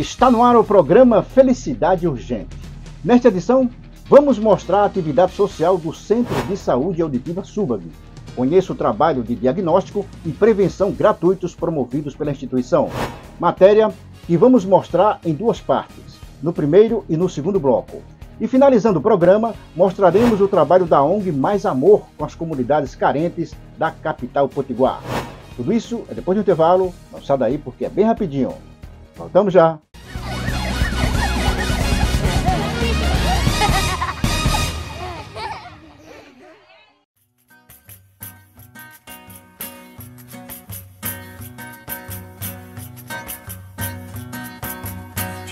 Está no ar o programa Felicidade Urgente. Nesta edição, vamos mostrar a atividade social do Centro de Saúde Auditiva Subag. Conheça o trabalho de diagnóstico e prevenção gratuitos promovidos pela instituição. Matéria que vamos mostrar em duas partes, no primeiro e no segundo bloco. E finalizando o programa, mostraremos o trabalho da ONG Mais Amor com as comunidades carentes da capital potiguar. Tudo isso é depois do intervalo, não sai daí porque é bem rapidinho. Voltamos já.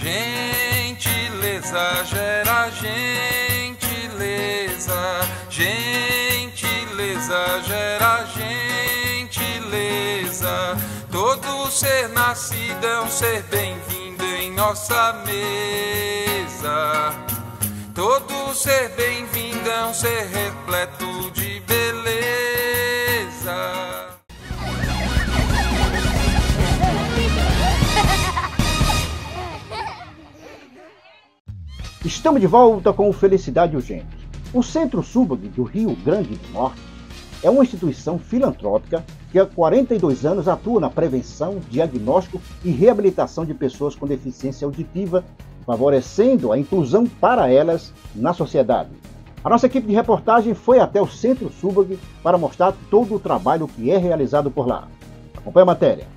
Gentileza gera gentileza, gentileza gera gentileza. Todo ser nascido é um ser bem-vindo em nossa mesa. Todo ser bem-vindo é um ser repleto Estamos de volta com Felicidade Urgente. O Centro Subag do Rio Grande do Norte é uma instituição filantrópica que há 42 anos atua na prevenção, diagnóstico e reabilitação de pessoas com deficiência auditiva, favorecendo a inclusão para elas na sociedade. A nossa equipe de reportagem foi até o Centro Subag para mostrar todo o trabalho que é realizado por lá. Acompanhe a matéria.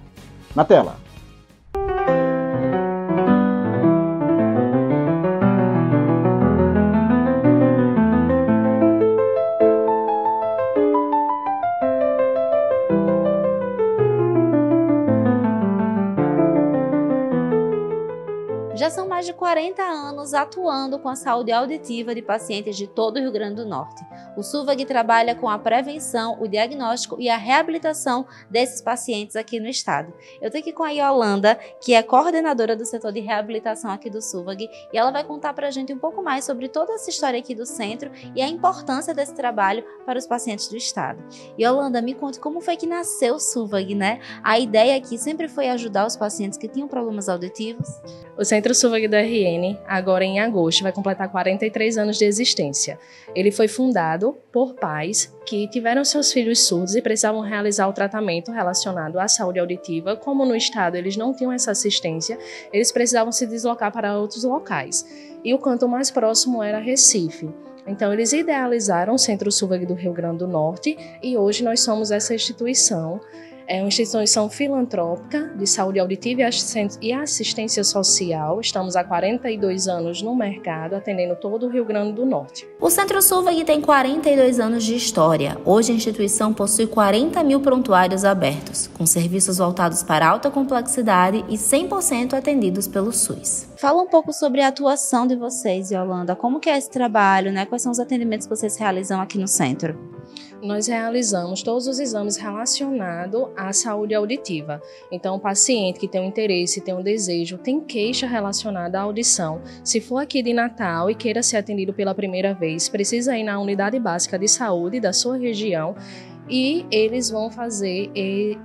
Na tela. 40 anos atuando com a saúde auditiva de pacientes de todo o Rio Grande do Norte. O SUVAG trabalha com a prevenção, o diagnóstico e a reabilitação desses pacientes aqui no estado. Eu estou aqui com a Yolanda, que é coordenadora do setor de reabilitação aqui do SUVAG, e ela vai contar para a gente um pouco mais sobre toda essa história aqui do centro e a importância desse trabalho para os pacientes do estado. Yolanda, me conte como foi que nasceu o SUVAG, né? A ideia aqui sempre foi ajudar os pacientes que tinham problemas auditivos? O Centro Suvag do RN, agora em agosto, vai completar 43 anos de existência. Ele foi fundado por pais que tiveram seus filhos surdos e precisavam realizar o tratamento relacionado à saúde auditiva. Como no estado eles não tinham essa assistência, eles precisavam se deslocar para outros locais. E o canto mais próximo era Recife. Então, eles idealizaram o Centro Suvag do Rio Grande do Norte e hoje nós somos essa instituição é uma instituição filantrópica de saúde auditiva e assistência social. Estamos há 42 anos no mercado, atendendo todo o Rio Grande do Norte. O Centro Sulvag tem 42 anos de história. Hoje a instituição possui 40 mil prontuários abertos, com serviços voltados para alta complexidade e 100% atendidos pelo SUS. Fala um pouco sobre a atuação de vocês, Yolanda. Como que é esse trabalho, né? Quais são os atendimentos que vocês realizam aqui no centro? Nós realizamos todos os exames relacionados à saúde auditiva. Então, o paciente que tem um interesse, tem um desejo, tem queixa relacionada à audição, se for aqui de Natal e queira ser atendido pela primeira vez, precisa ir na unidade básica de saúde da sua região e eles vão fazer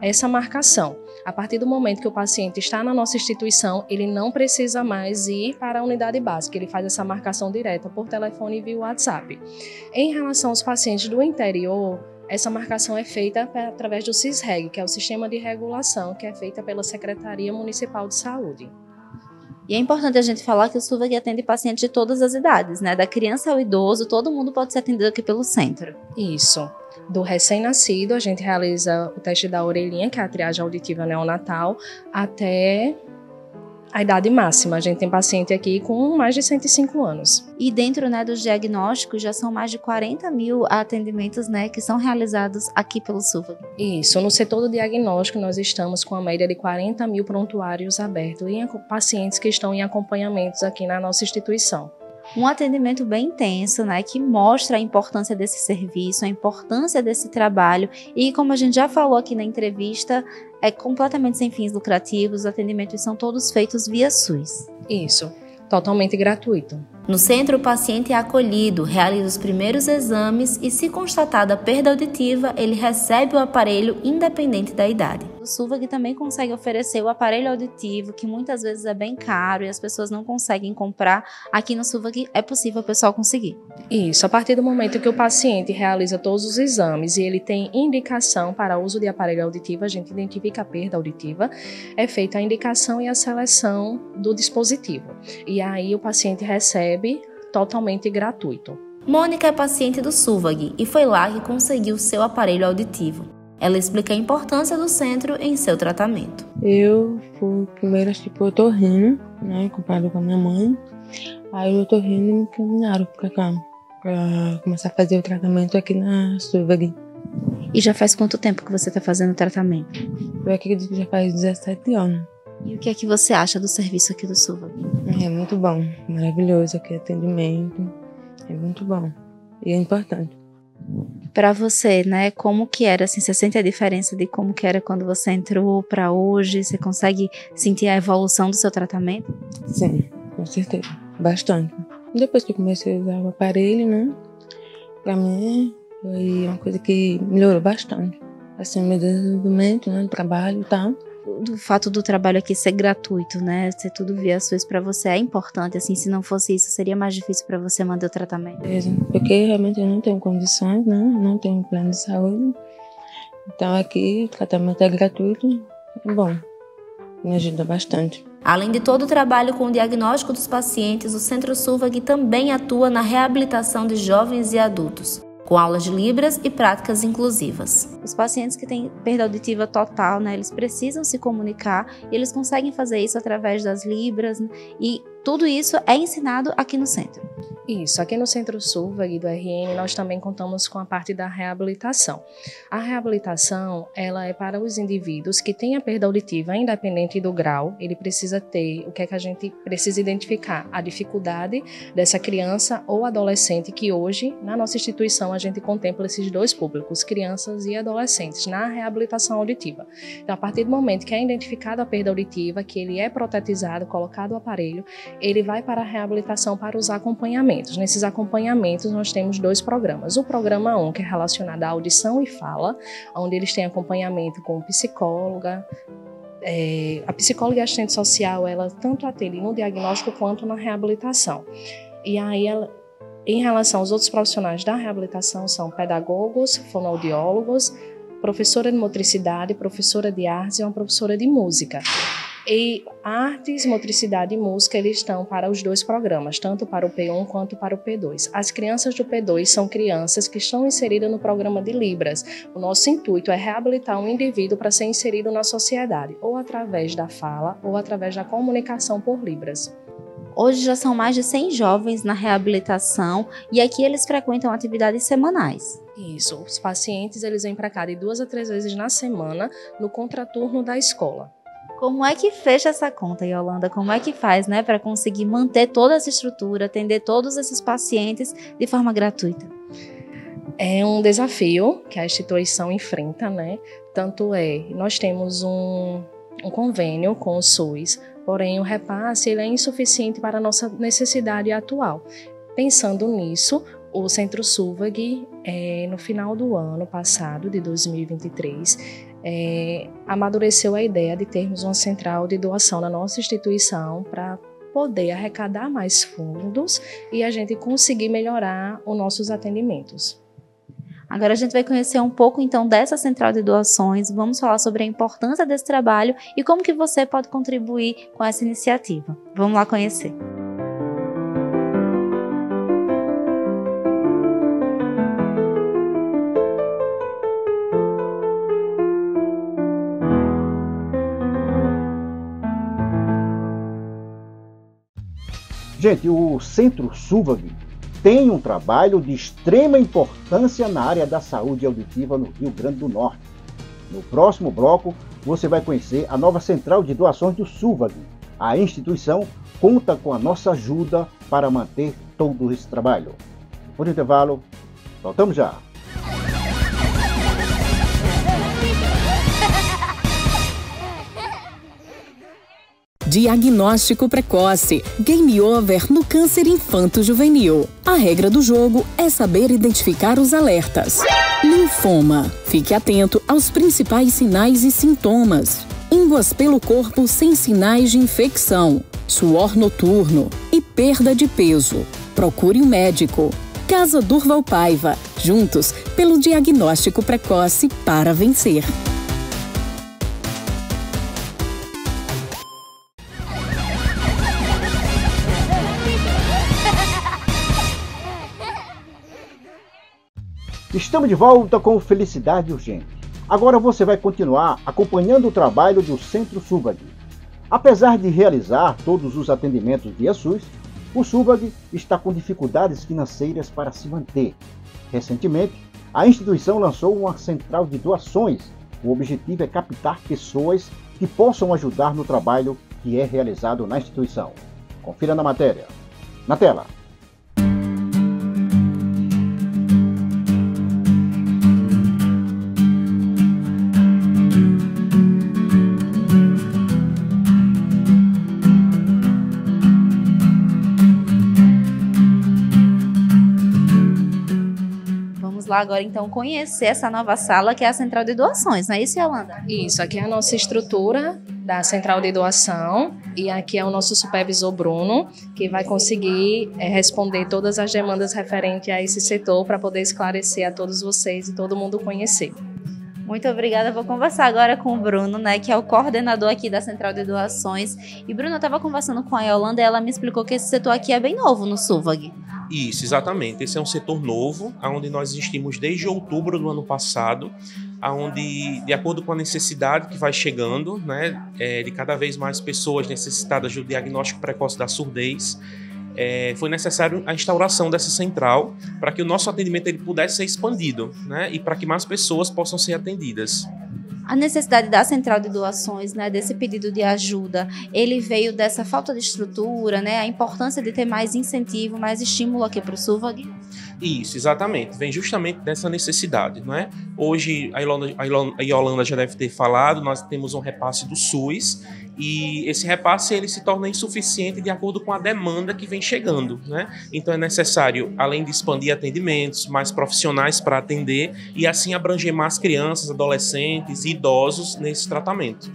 essa marcação. A partir do momento que o paciente está na nossa instituição, ele não precisa mais ir para a unidade básica, ele faz essa marcação direta por telefone e via WhatsApp. Em relação aos pacientes do interior, essa marcação é feita através do CISREG, que é o Sistema de Regulação, que é feita pela Secretaria Municipal de Saúde. E é importante a gente falar que o SUVAG atende pacientes de todas as idades, né? Da criança ao idoso, todo mundo pode ser atendido aqui pelo centro. Isso do recém-nascido, a gente realiza o teste da orelhinha, que é a triagem auditiva neonatal, até a idade máxima. A gente tem paciente aqui com mais de 105 anos. E dentro né, dos diagnósticos, já são mais de 40 mil atendimentos né, que são realizados aqui pelo SUVA. Isso. No setor do diagnóstico, nós estamos com a média de 40 mil prontuários abertos e pacientes que estão em acompanhamentos aqui na nossa instituição um atendimento bem intenso, né, que mostra a importância desse serviço, a importância desse trabalho e como a gente já falou aqui na entrevista, é completamente sem fins lucrativos, os atendimentos são todos feitos via SUS. Isso, totalmente gratuito. No centro, o paciente é acolhido, realiza os primeiros exames e, se constatada a perda auditiva, ele recebe o aparelho independente da idade. O SUVAG também consegue oferecer o aparelho auditivo, que muitas vezes é bem caro e as pessoas não conseguem comprar. Aqui no SUVAG é possível o pessoal conseguir. Isso, a partir do momento que o paciente realiza todos os exames e ele tem indicação para uso de aparelho auditivo, a gente identifica a perda auditiva, é feita a indicação e a seleção do dispositivo. E aí o paciente recebe totalmente gratuito. Mônica é paciente do SUVAG e foi lá que conseguiu seu aparelho auditivo. Ela explica a importância do centro em seu tratamento. Eu fui primeiro assistir pro otorrino, né, comparado com a minha mãe. Aí o otorrino me encaminharam pra cá, pra começar a fazer o tratamento aqui na Survag. E já faz quanto tempo que você está fazendo o tratamento? Eu acredito que já faz 17 anos. E o que é que você acha do serviço aqui do Survag? É muito bom, maravilhoso aqui, atendimento. É muito bom e é importante para você, né? Como que era assim? Você sente a diferença de como que era quando você entrou para hoje? Você consegue sentir a evolução do seu tratamento? Sim, com certeza, bastante. Depois que comecei a usar o aparelho, né? Para mim foi uma coisa que melhorou bastante. Assim, meu desenvolvimento, né? Do trabalho e tal do fato do trabalho aqui ser gratuito, né? Ser tudo via SUS para você é importante. Assim, se não fosse isso, seria mais difícil para você manter o tratamento. Porque realmente eu não tenho condições, né? Não tenho plano de saúde. Então aqui o tratamento é gratuito. É bom. Me ajuda bastante. Além de todo o trabalho com o diagnóstico dos pacientes, o Centro Survag também atua na reabilitação de jovens e adultos com aulas de Libras e práticas inclusivas. Os pacientes que têm perda auditiva total, né, eles precisam se comunicar e eles conseguem fazer isso através das Libras né, e tudo isso é ensinado aqui no centro. Isso, aqui no Centro Sul, do RN, nós também contamos com a parte da reabilitação. A reabilitação, ela é para os indivíduos que têm a perda auditiva, independente do grau, ele precisa ter, o que é que a gente precisa identificar? A dificuldade dessa criança ou adolescente, que hoje, na nossa instituição, a gente contempla esses dois públicos, crianças e adolescentes, na reabilitação auditiva. Então, a partir do momento que é identificada a perda auditiva, que ele é protetizado, colocado o aparelho, ele vai para a reabilitação para os acompanhamentos. Nesses acompanhamentos, nós temos dois programas. O programa 1, um, que é relacionado à audição e fala, onde eles têm acompanhamento com psicóloga, é, a psicóloga e assistente social, ela tanto atende no diagnóstico quanto na reabilitação. E aí, ela, em relação aos outros profissionais da reabilitação, são pedagogos, fonoaudiólogos, professora de motricidade, professora de artes e uma professora de música. E artes, motricidade e música, eles estão para os dois programas, tanto para o P1 quanto para o P2. As crianças do P2 são crianças que estão inseridas no programa de Libras. O nosso intuito é reabilitar um indivíduo para ser inserido na sociedade, ou através da fala, ou através da comunicação por Libras. Hoje já são mais de 100 jovens na reabilitação e aqui eles frequentam atividades semanais. Isso, os pacientes eles vêm para cá de duas a três vezes na semana no contraturno da escola. Como é que fecha essa conta, Yolanda? Como é que faz, né, para conseguir manter toda essa estrutura, atender todos esses pacientes de forma gratuita? É um desafio que a instituição enfrenta, né? Tanto é, nós temos um, um convênio com o SUS, porém o repasse ele é insuficiente para a nossa necessidade atual. Pensando nisso, o Centro Suvag, é, no final do ano passado, de 2023, é, amadureceu a ideia de termos uma central de doação na nossa instituição para poder arrecadar mais fundos e a gente conseguir melhorar os nossos atendimentos. Agora a gente vai conhecer um pouco então dessa central de doações, vamos falar sobre a importância desse trabalho e como que você pode contribuir com essa iniciativa. Vamos lá conhecer. Gente, o Centro Suvag tem um trabalho de extrema importância na área da saúde auditiva no Rio Grande do Norte. No próximo bloco, você vai conhecer a nova central de doações do Suvag. A instituição conta com a nossa ajuda para manter todo esse trabalho. Por intervalo, voltamos já. Diagnóstico precoce. Game over no câncer infanto-juvenil. A regra do jogo é saber identificar os alertas. Linfoma. Fique atento aos principais sinais e sintomas. Ínguas pelo corpo sem sinais de infecção. Suor noturno e perda de peso. Procure um médico. Casa Durval Paiva. Juntos pelo diagnóstico precoce para vencer. Estamos de volta com Felicidade Urgente. Agora você vai continuar acompanhando o trabalho do Centro Subag. Apesar de realizar todos os atendimentos via SUS, o Subag está com dificuldades financeiras para se manter. Recentemente, a instituição lançou uma central de doações. O objetivo é captar pessoas que possam ajudar no trabalho que é realizado na instituição. Confira na matéria. Na tela. Lá agora então conhecer essa nova sala que é a Central de Doações, não é isso, Yolanda? Isso, aqui é a nossa estrutura da Central de Doação e aqui é o nosso supervisor Bruno, que vai conseguir é, responder todas as demandas referentes a esse setor para poder esclarecer a todos vocês e todo mundo conhecer. Muito obrigada. Vou conversar agora com o Bruno, né, que é o coordenador aqui da Central de Doações. E Bruno, eu estava conversando com a Yolanda e ela me explicou que esse setor aqui é bem novo no Suvag. Isso, exatamente. Esse é um setor novo, onde nós existimos desde outubro do ano passado, onde, de acordo com a necessidade que vai chegando, né, é, de cada vez mais pessoas necessitadas do diagnóstico precoce da surdez, é, foi necessário a instauração dessa central para que o nosso atendimento ele pudesse ser expandido né, e para que mais pessoas possam ser atendidas a necessidade da central de doações, né, desse pedido de ajuda, ele veio dessa falta de estrutura, né, a importância de ter mais incentivo, mais estímulo aqui para o SUVAG? Isso, exatamente. Vem justamente dessa necessidade, não é? Hoje, a Yolanda, a Yolanda já deve ter falado, nós temos um repasse do SUS e esse repasse ele se torna insuficiente de acordo com a demanda que vem chegando, né? Então é necessário, além de expandir atendimentos, mais profissionais para atender e assim abranger mais crianças, adolescentes e idosos nesse tratamento.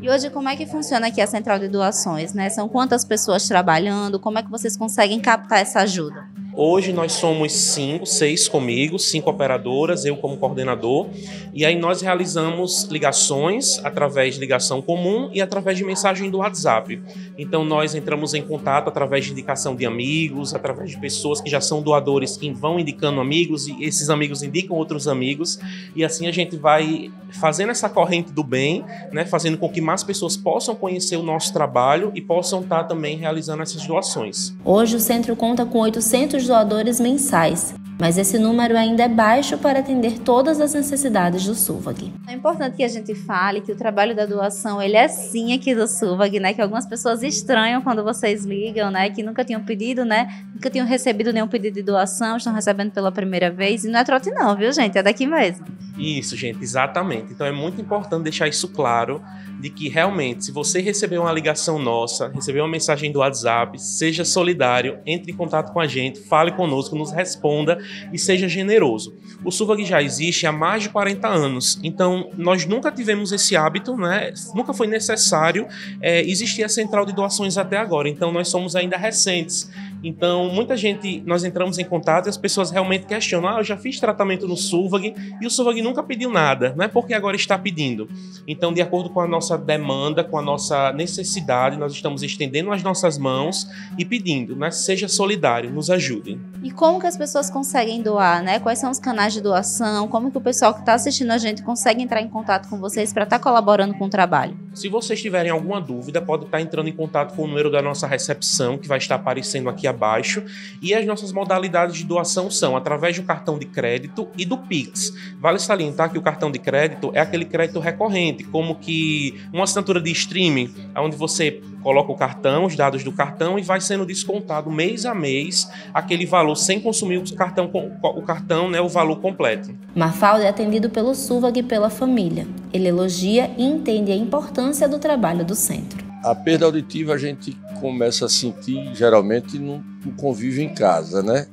E hoje como é que funciona aqui a central de doações, né? São quantas pessoas trabalhando? Como é que vocês conseguem captar essa ajuda? Hoje nós somos cinco, seis comigo, cinco operadoras, eu como coordenador, e aí nós realizamos ligações através de ligação comum e através de mensagem do WhatsApp. Então nós entramos em contato através de indicação de amigos, através de pessoas que já são doadores que vão indicando amigos e esses amigos indicam outros amigos, e assim a gente vai fazendo essa corrente do bem, né, fazendo com que mais pessoas possam conhecer o nosso trabalho e possam estar também realizando essas doações. Hoje o centro conta com 800 doadores mensais, mas esse número ainda é baixo para atender todas as necessidades do SUVAG. É importante que a gente fale que o trabalho da doação ele é sim aqui do SUVAG, né? Que algumas pessoas estranham quando vocês ligam, né? Que nunca tinham pedido, né? Nunca tinham recebido nenhum pedido de doação, estão recebendo pela primeira vez. E não é trote não, viu, gente? É daqui mesmo. Isso, gente, exatamente. Então é muito importante deixar isso claro de que realmente, se você receber uma ligação nossa, receber uma mensagem do WhatsApp, seja solidário, entre em contato com a gente, fale conosco, nos responda e seja generoso. O SUVAG já existe há mais de 40 anos, então nós nunca tivemos esse hábito, né? nunca foi necessário é, existir a central de doações até agora, então nós somos ainda recentes. Então, muita gente, nós entramos em contato e as pessoas realmente questionam: ah, eu já fiz tratamento no SUVAG e o SUVAG nunca pediu nada, não é porque agora está pedindo. Então, de acordo com a nossa demanda, com a nossa necessidade, nós estamos estendendo as nossas mãos e pedindo, né? Seja solidário, nos ajude. E como que as pessoas conseguem doar, né? Quais são os canais de doação? Como que o pessoal que está assistindo a gente consegue entrar em contato com vocês para estar tá colaborando com o trabalho? Se vocês tiverem alguma dúvida, pode estar tá entrando em contato com o número da nossa recepção, que vai estar aparecendo aqui abaixo. E as nossas modalidades de doação são através do cartão de crédito e do Pix. Vale salientar que o cartão de crédito é aquele crédito recorrente, como que uma assinatura de streaming, onde você coloca o cartão, os dados do cartão e vai sendo descontado mês a mês aquele valor sem consumir o cartão, o cartão, né, o valor completo. Mafalda é atendido pelo SUVAG e pela família. Ele elogia e entende a importância do trabalho do centro. A perda auditiva a gente começa a sentir geralmente no, convívio em casa, né?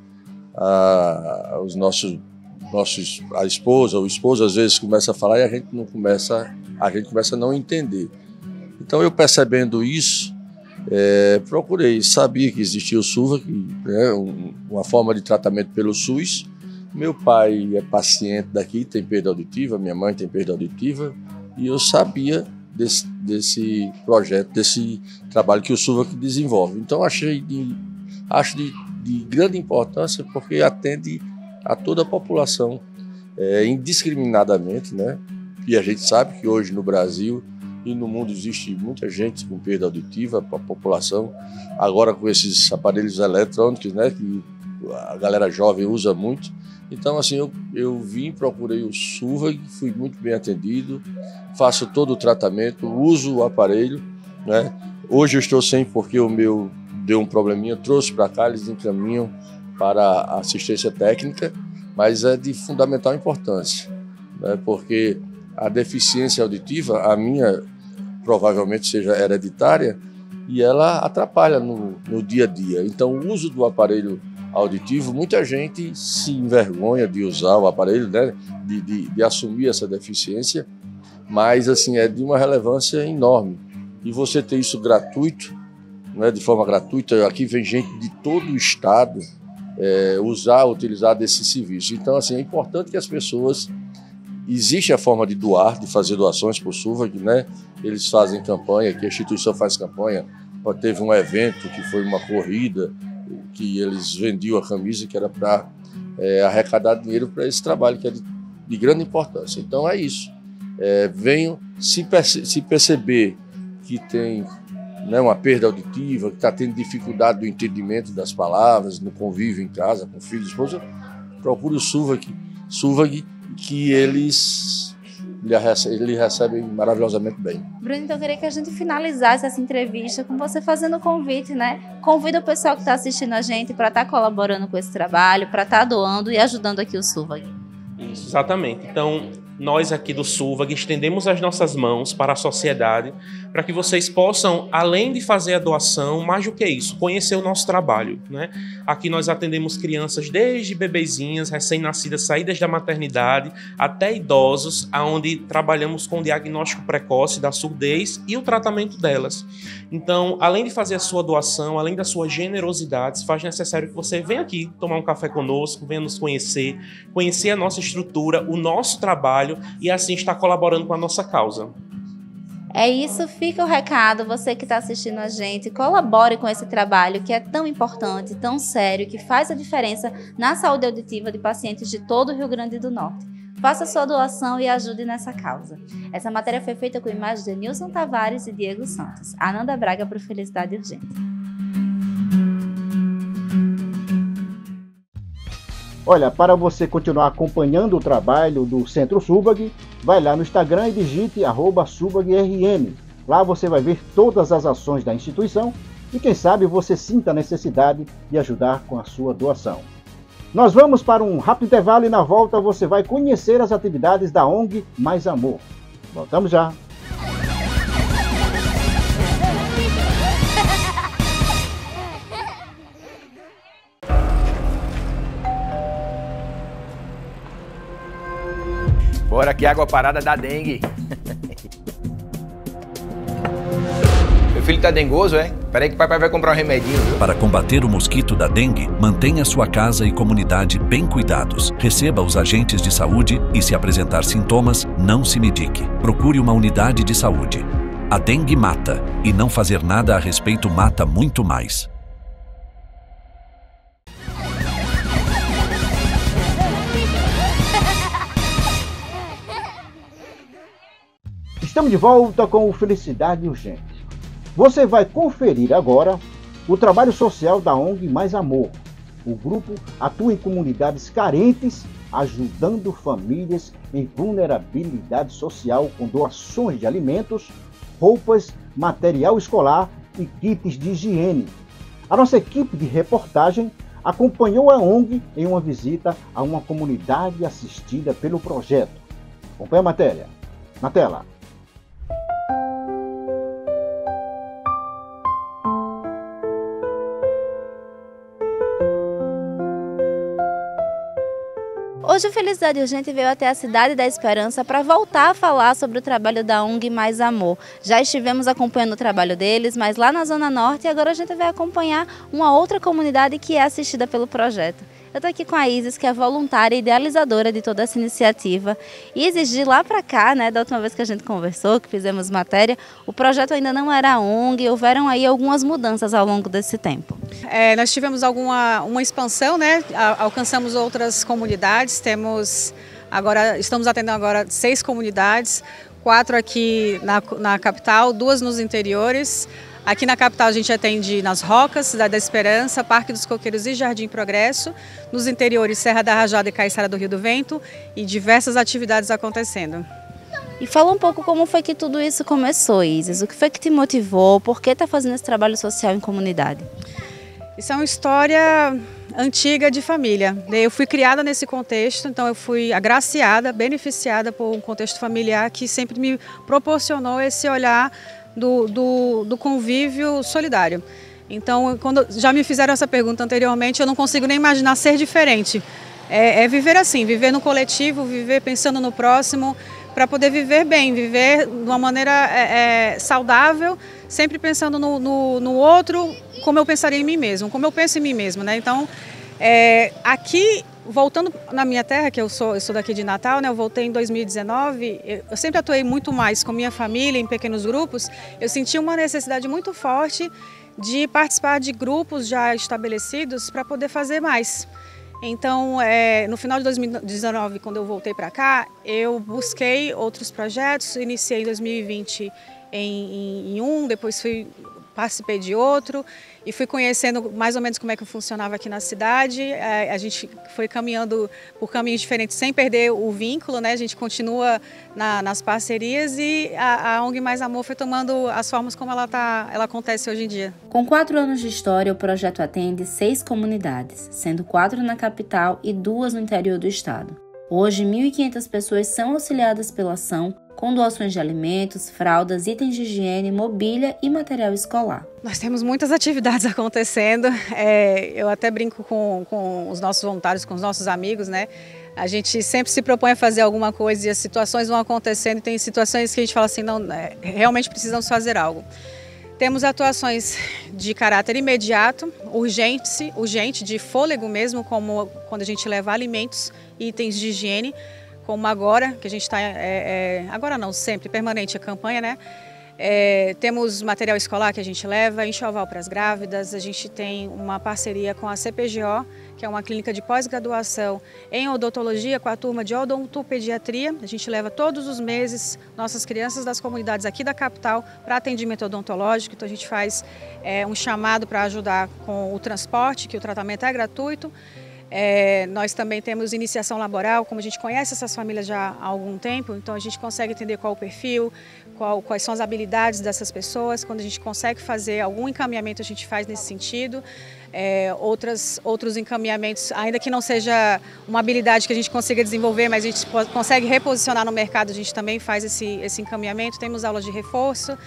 Os nossos, nossos, a esposa, o esposo às vezes começa a falar e a gente não começa, a gente começa a não entender. Então eu percebendo isso, é, procurei, sabia que existia o SUVA, que, um, uma forma de tratamento pelo SUS. Meu pai é paciente daqui, tem perda auditiva, minha mãe tem perda auditiva, e eu sabia desse, desse projeto, desse trabalho que o SUVA desenvolve. Então achei de, acho de, de grande importância porque atende a toda a população é, indiscriminadamente, né? E a gente sabe que hoje no Brasil e no mundo existe muita gente com perda auditiva, a população, agora com esses aparelhos eletrônicos, né, que a galera jovem usa muito. Então, assim, eu, eu vim, procurei o SUVAG, fui muito bem atendido, faço todo o tratamento, uso o aparelho, né. Hoje eu estou sem porque o meu deu um probleminha, trouxe para cá, eles encaminham para assistência técnica, mas é de fundamental importância, né, porque a deficiência auditiva, a minha provavelmente seja hereditária, e ela atrapalha no, no dia a dia. Então, o uso do aparelho auditivo, muita gente se envergonha de usar o aparelho, né, de, de, de assumir essa deficiência, mas assim é de uma relevância enorme. E você ter isso gratuito, né, de forma gratuita, aqui vem gente de todo o estado é, usar, utilizar desse serviço. Então, assim, é importante que as pessoas Existe a forma de doar, de fazer doações por SUVAG, né? Eles fazem campanha, que a instituição faz campanha. Teve um evento que foi uma corrida, que eles vendiam a camisa, que era para é, arrecadar dinheiro para esse trabalho, que é de, de, grande importância. Então é isso. É, venham se, perce se perceber que tem né, uma perda auditiva, que está tendo dificuldade do entendimento das palavras, no convívio em casa, com filho e esposa, procure o SUVAG, SUVAG que eles lhe recebem maravilhosamente bem. Bruno, então eu queria que a gente finalizasse essa entrevista com você fazendo o convite, né? Convida o pessoal que está assistindo a gente para estar tá colaborando com esse trabalho, para estar tá doando e ajudando aqui o SUVAG. Isso, exatamente. Então, nós aqui do SUVAG estendemos as nossas mãos para a sociedade para que vocês possam, além de fazer a doação, mais do que isso, conhecer o nosso trabalho. Né? Aqui nós atendemos crianças desde bebezinhas, recém-nascidas, saídas da maternidade, até idosos, aonde trabalhamos com o diagnóstico precoce da surdez e o tratamento delas. Então, além de fazer a sua doação, além da sua generosidade, se faz necessário que você venha aqui tomar um café conosco, venha nos conhecer, conhecer a nossa estrutura, o nosso trabalho e assim estar colaborando com a nossa causa. É isso, fica o recado. Você que está assistindo a gente, colabore com esse trabalho que é tão importante, tão sério, que faz a diferença na saúde auditiva de pacientes de todo o Rio Grande do Norte. Faça sua doação e ajude nessa causa. Essa matéria foi feita com imagens de Nilson Tavares e Diego Santos. Ananda Braga para Felicidade Urgente. Olha, para você continuar acompanhando o trabalho do Centro Subag, vai lá no Instagram e digite SubagRN. Lá você vai ver todas as ações da instituição e quem sabe você sinta a necessidade de ajudar com a sua doação. Nós vamos para um rápido intervalo e na volta você vai conhecer as atividades da ONG Mais Amor. Voltamos já. Bora que água parada dá dengue. Meu filho tá dengoso, é? Peraí que o papai vai comprar um remedinho, viu? Para combater o mosquito da dengue, mantenha sua casa e comunidade bem cuidados. Receba os agentes de saúde e, se apresentar sintomas, não se medique. Procure uma unidade de saúde. A dengue mata, e não fazer nada a respeito mata muito mais. Estamos de volta com o Felicidade Urgente. Você vai conferir agora o trabalho social da ONG Mais Amor. O grupo atua em comunidades carentes, ajudando famílias em vulnerabilidade social com doações de alimentos, roupas, material escolar e kits de higiene. A nossa equipe de reportagem acompanhou a ONG em uma visita a uma comunidade assistida pelo projeto. Acompanhe a matéria. Na tela. Hoje o Felicidade Urgente veio até a Cidade da Esperança para voltar a falar sobre o trabalho da ONG Mais Amor. Já estivemos acompanhando o trabalho deles, mas lá na Zona Norte agora a gente vai acompanhar uma outra comunidade que é assistida pelo projeto. Eu estou aqui com a Isis, que é voluntária e idealizadora de toda essa iniciativa. Isis, de lá para cá, né, da última vez que a gente conversou, que fizemos matéria, o projeto ainda não era ONG, houveram aí algumas mudanças ao longo desse tempo. É, nós tivemos alguma uma expansão, né? Alcançamos outras comunidades, temos agora estamos atendendo agora seis comunidades, quatro aqui na, na capital, duas nos interiores. Aqui na capital a gente atende nas Rocas, Cidade da Esperança, Parque dos Coqueiros e Jardim Progresso. Nos interiores, Serra da Rajada e Caiçara do Rio do Vento e diversas atividades acontecendo. E fala um pouco como foi que tudo isso começou, Isis. O que foi que te motivou? Por que está fazendo esse trabalho social em comunidade? Isso é uma história antiga de família. Eu fui criada nesse contexto, então eu fui agraciada, beneficiada por um contexto familiar que sempre me proporcionou esse olhar do, do, do convívio solidário. Então, quando já me fizeram essa pergunta anteriormente, eu não consigo nem imaginar ser diferente. É, é viver assim, viver no coletivo, viver pensando no próximo, para poder viver bem, viver de uma maneira é, é, saudável, sempre pensando no, no, no, outro, como eu pensaria em mim mesmo, como eu penso em mim mesmo. Né? Então, é, aqui voltando na minha terra, que eu sou, eu sou daqui de Natal, né? Eu voltei em 2019. Eu sempre atuei muito mais com minha família em pequenos grupos. Eu senti uma necessidade muito forte de participar de grupos já estabelecidos para poder fazer mais. Então, é, no final de 2019, quando eu voltei para cá, eu busquei outros projetos. Iniciei em 2020 em, em, em um, depois fui participei de outro e fui conhecendo mais ou menos como é que funcionava aqui na cidade. É, a gente foi caminhando por caminhos diferentes sem perder o vínculo, né? A gente continua na, nas parcerias e a, a, ONG Mais Amor foi tomando as formas como ela, tá, ela acontece hoje em dia. Com quatro anos de história, o projeto atende seis comunidades, sendo quatro na capital e duas no interior do estado. Hoje, 1.500 pessoas são auxiliadas pela ação com doações de alimentos, fraldas, itens de higiene, mobília e material escolar. Nós temos muitas atividades acontecendo. É, eu até brinco com, com os nossos voluntários, com os nossos amigos, né? A gente sempre se propõe a fazer alguma coisa e as situações vão acontecendo e tem situações que a gente fala assim, não, é, realmente precisamos fazer algo. Temos atuações de caráter imediato, urgente, urgente, de fôlego mesmo, como quando a gente leva alimentos, itens de higiene, como agora, que a gente está, é, é, agora não, sempre, permanente a campanha, né? É, temos material escolar que a gente leva, enxoval para as grávidas, a gente tem uma parceria com a CPGO, que é uma clínica de pós-graduação em odontologia com a turma de odontopediatria. A gente leva todos os meses nossas crianças das comunidades aqui da capital para atendimento odontológico, então a gente faz é, um chamado para ajudar com o transporte, que o tratamento é gratuito. É, nós também temos iniciação laboral, como a gente conhece essas famílias já há algum tempo, então a gente consegue entender qual o perfil, qual, quais são as habilidades dessas pessoas. Quando a gente consegue fazer algum encaminhamento, a gente faz nesse sentido. É, outras, outros encaminhamentos, ainda que não seja uma habilidade que a gente consiga desenvolver, mas a gente consegue reposicionar no mercado, a gente também faz esse, esse encaminhamento. Temos aulas de reforço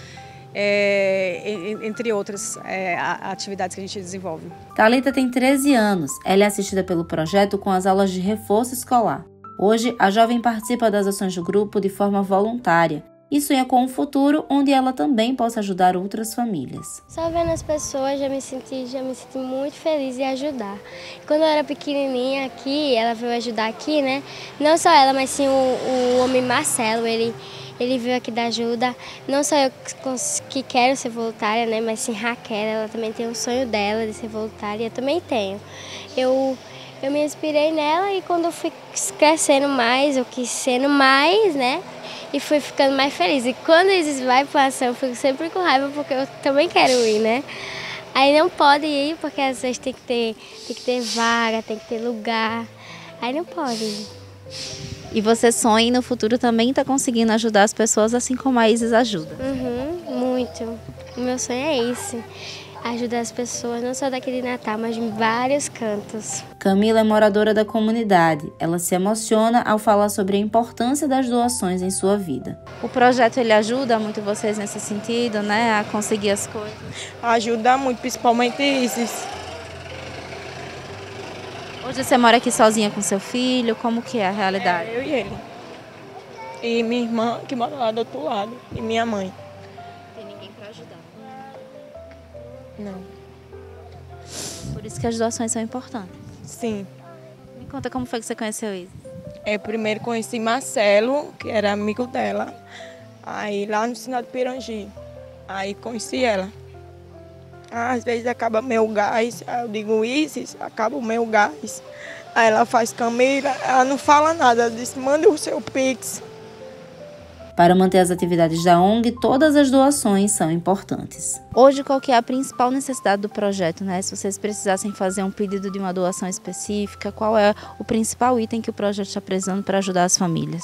é, entre outras é, atividades que a gente desenvolve. Talita tem 13 anos. Ela é assistida pelo projeto com as aulas de reforço escolar. Hoje, a jovem participa das ações do grupo de forma voluntária e sonha com um futuro onde ela também possa ajudar outras famílias. Só vendo as pessoas já me senti, já me senti muito feliz em ajudar. Quando eu era pequenininha aqui, ela veio ajudar aqui, né? Não só ela, mas sim o, o homem Marcelo, ele ele veio aqui dar ajuda. Não só eu que quero ser voluntária, né, mas sim Raquel, ela também tem um sonho dela de ser voluntária, eu também tenho. Eu eu me inspirei nela e quando eu fui crescendo mais, eu quis sendo mais, né? E fui ficando mais feliz. E quando eles vai para ação, eu fico sempre com raiva porque eu também quero ir, né? Aí não pode ir porque às vezes tem que ter, tem que ter vaga, tem que ter lugar. Aí não pode ir. E você sonha e no futuro também está conseguindo ajudar as pessoas assim como a Isis ajuda. Uhum, muito. O meu sonho é esse. Ajudar as pessoas, não só daqui de Natal, mas em vários cantos. Camila é moradora da comunidade. Ela se emociona ao falar sobre a importância das doações em sua vida. O projeto ele ajuda muito vocês nesse sentido, né, a conseguir as coisas? Ajuda muito, principalmente Isis Hoje você mora aqui sozinha com seu filho? Como que é a realidade? É, eu e ele. E minha irmã, que mora lá do outro lado. E minha mãe. Tem ninguém para ajudar? Não. Por isso que as doações são importantes. Sim. Me conta como foi que você conheceu isso. É, primeiro conheci Marcelo, que era amigo dela. Aí lá no Sinal de Pirangi. Aí conheci ela. Às vezes acaba meu gás. Aí eu digo, Isis, acaba o meu gás. Aí ela faz Camila, ela não fala nada, ela disse, manda o seu Pix. Para manter as atividades da ONG, todas as doações são importantes. Hoje, qual que é a principal necessidade do projeto? Né? Se vocês precisassem fazer um pedido de uma doação específica, qual é o principal item que o projeto está precisando para ajudar as famílias?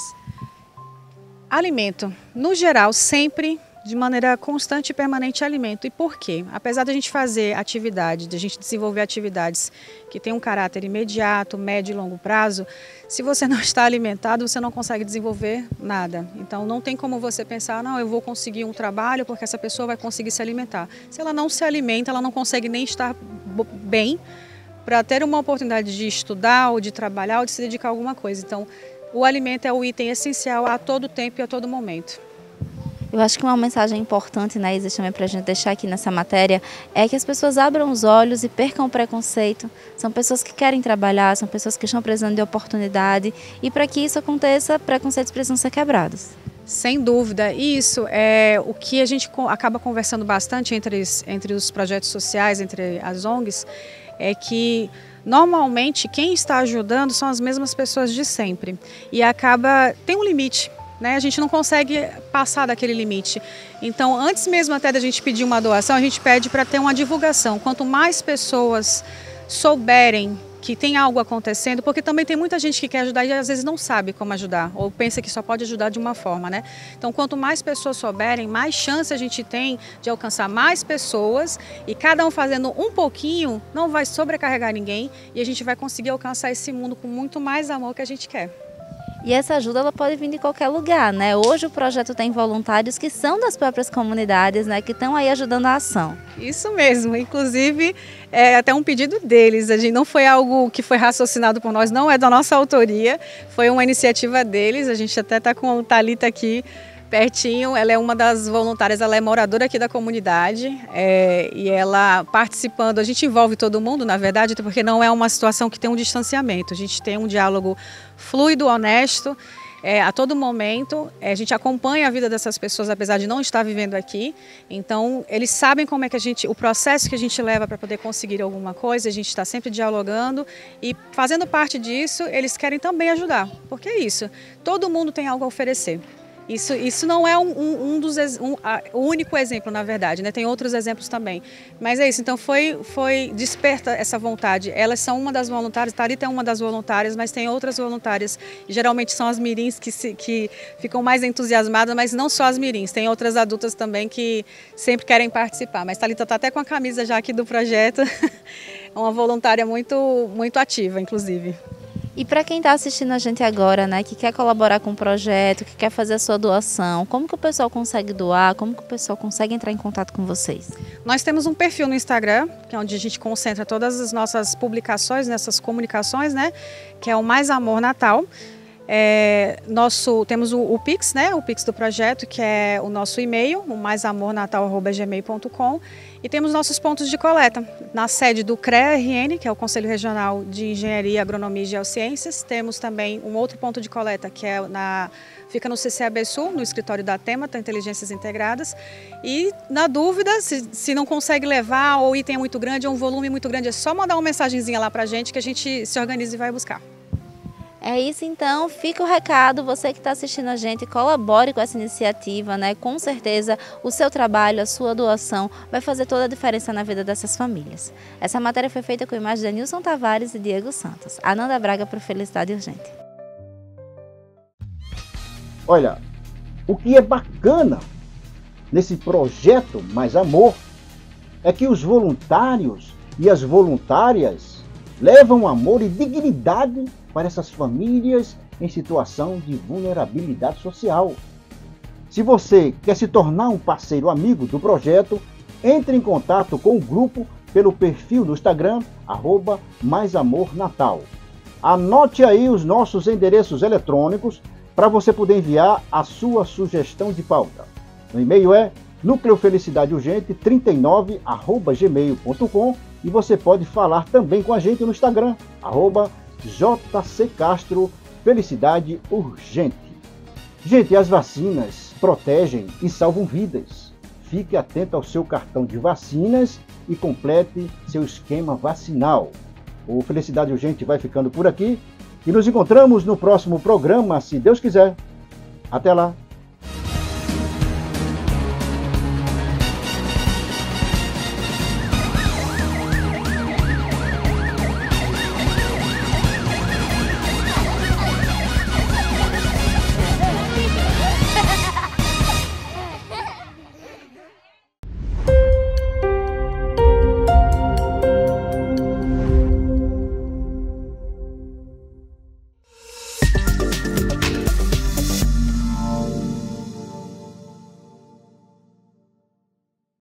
Alimento. No geral, sempre de maneira constante e permanente alimento. E por quê? Apesar da gente fazer atividade, de a gente desenvolver atividades que têm um caráter imediato, médio e longo prazo, se você não está alimentado, você não consegue desenvolver nada. Então não tem como você pensar, não, eu vou conseguir um trabalho porque essa pessoa vai conseguir se alimentar. Se ela não se alimenta, ela não consegue nem estar bem para ter uma oportunidade de estudar ou de trabalhar ou de se dedicar a alguma coisa. Então, o alimento é o item essencial a todo tempo e a todo momento. Eu acho que uma mensagem importante, né, Isis, também para a gente deixar aqui nessa matéria, é que as pessoas abram os olhos e percam o preconceito. São pessoas que querem trabalhar, são pessoas que estão precisando de oportunidade. E para que isso aconteça, preconceitos precisam ser quebrados. Sem dúvida. Isso é o que a gente acaba conversando bastante entre, entre os projetos sociais, entre as ONGs, é que normalmente quem está ajudando são as mesmas pessoas de sempre. E acaba. tem um limite né? A gente não consegue passar daquele limite. Então, antes mesmo até da gente pedir uma doação, a gente pede para ter uma divulgação. Quanto mais pessoas souberem que tem algo acontecendo, porque também tem muita gente que quer ajudar e às vezes não sabe como ajudar, ou pensa que só pode ajudar de uma forma, né? Então, quanto mais pessoas souberem, mais chance a gente tem de alcançar mais pessoas e cada um fazendo um pouquinho não vai sobrecarregar ninguém e a gente vai conseguir alcançar esse mundo com muito mais amor que a gente quer. E essa ajuda ela pode vir de qualquer lugar, né? Hoje o projeto tem voluntários que são das próprias comunidades, né? Que estão aí ajudando a ação. Isso mesmo. Inclusive, é até um pedido deles. A gente não foi algo que foi raciocinado por nós, não é da nossa autoria. Foi uma iniciativa deles. A gente até está com o Talita aqui pertinho. Ela é uma das voluntárias, ela é moradora aqui da comunidade é, e ela participando. A gente envolve todo mundo, na verdade, porque não é uma situação que tem um distanciamento. A gente tem um diálogo fluido, honesto. É, a todo momento, é, a gente acompanha a vida dessas pessoas, apesar de não estar vivendo aqui. Então, eles sabem como é que a gente, o processo que a gente leva para poder conseguir alguma coisa. A gente está sempre dialogando e fazendo parte disso, eles querem também ajudar, porque é isso. Todo mundo tem algo a oferecer. Isso, isso não é um, um, um dos um, o único exemplo, na verdade, né? Tem outros exemplos também. Mas é isso. Então foi, foi desperta essa vontade. Elas são uma das voluntárias, Tarita é uma das voluntárias, mas tem outras voluntárias. Geralmente são as mirins que, se, que ficam mais entusiasmadas, mas não só as mirins. Tem outras adultas também que sempre querem participar. Mas Talita está até com a camisa já aqui do projeto. é uma voluntária muito, muito ativa, inclusive. E para quem está assistindo a gente agora, né, que quer colaborar com o projeto, que quer fazer a sua doação, como que o pessoal consegue doar? Como que o pessoal consegue entrar em contato com vocês? Nós temos um perfil no Instagram, que é onde a gente concentra todas as nossas publicações, nessas comunicações, né, que é o Mais Amor Natal. É, nosso, temos o, o, Pix, né? O Pix do projeto, que é o nosso e-mail, o maisamornatal.gmail.com e temos nossos pontos de coleta. Na sede do CREA-RN, que é o Conselho Regional de Engenharia, Agronomia e Geociências, temos também um outro ponto de coleta, que é na, fica no CCAB Sul, no escritório da Tema, da Inteligências Integradas. E, na dúvida, se, se não consegue levar ou o item é muito grande ou um volume muito grande, é só mandar uma mensagenzinha lá para a gente que a gente se organiza e vai buscar. É isso então, fica o recado, você que está assistindo a gente, colabore com essa iniciativa, né? Com certeza o seu trabalho, a sua doação vai fazer toda a diferença na vida dessas famílias. Essa matéria foi feita com imagens de Nilson Tavares e Diego Santos. Ananda Braga para Felicidade Urgente. Olha, o que é bacana nesse projeto Mais Amor é que os voluntários e as voluntárias levam amor e dignidade para essas famílias em situação de vulnerabilidade social. Se você quer se tornar um parceiro amigo do projeto, entre em contato com o grupo pelo perfil no Instagram, arroba Mais Amor Natal. Anote aí os nossos endereços eletrônicos para você poder enviar a sua sugestão de pauta. O e-mail é nucleofelicidadeuurgente39@gmail.com e você pode falar também com a gente no Instagram arroba jccastro felicidade urgente. Gente, as vacinas protegem e salvam vidas. Fique atento ao seu cartão de vacinas e complete seu esquema vacinal. O Felicidade Urgente vai ficando por aqui e nos encontramos no próximo programa, se Deus quiser. Até lá!